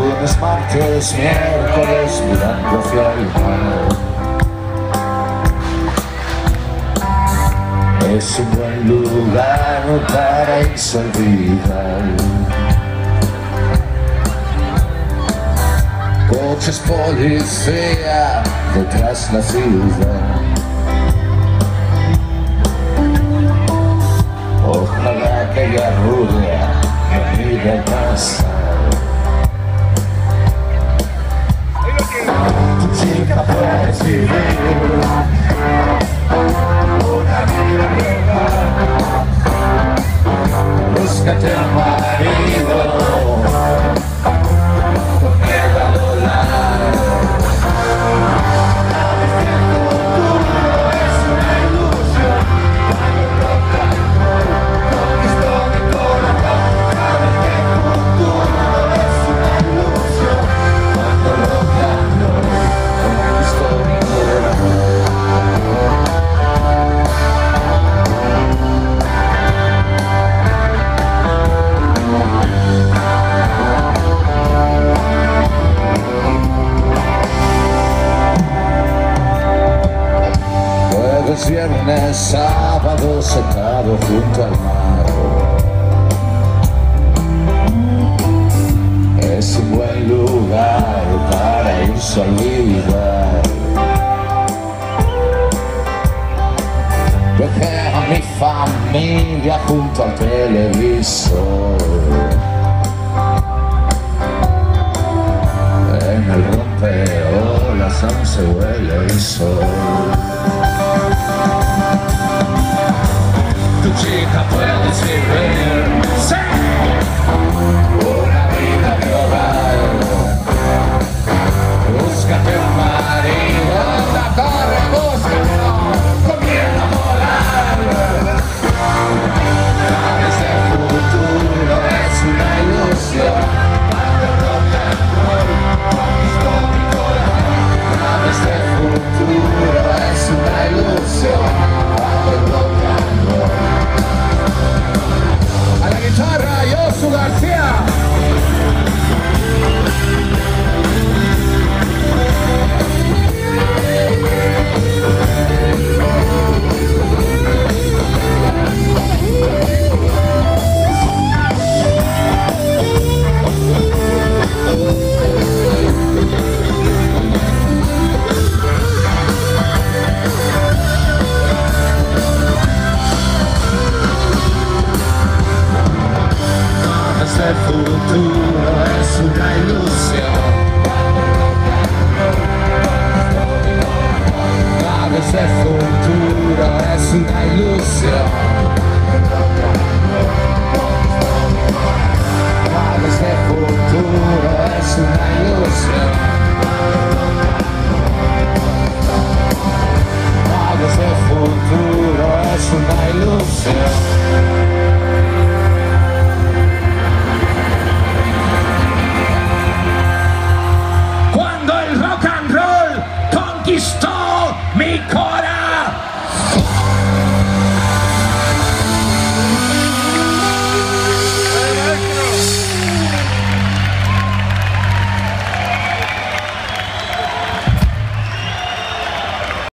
lunes, martes, miércoles, mirando hacia el mar. Es un buen lugar para irse a olvidar. Coches policía detrás la ciudad. down viernes, sábado sentado junto al mar. Es un buen lugar para irse a olvidar. Dejé a mi familia junto al televisor. fool too. Be caught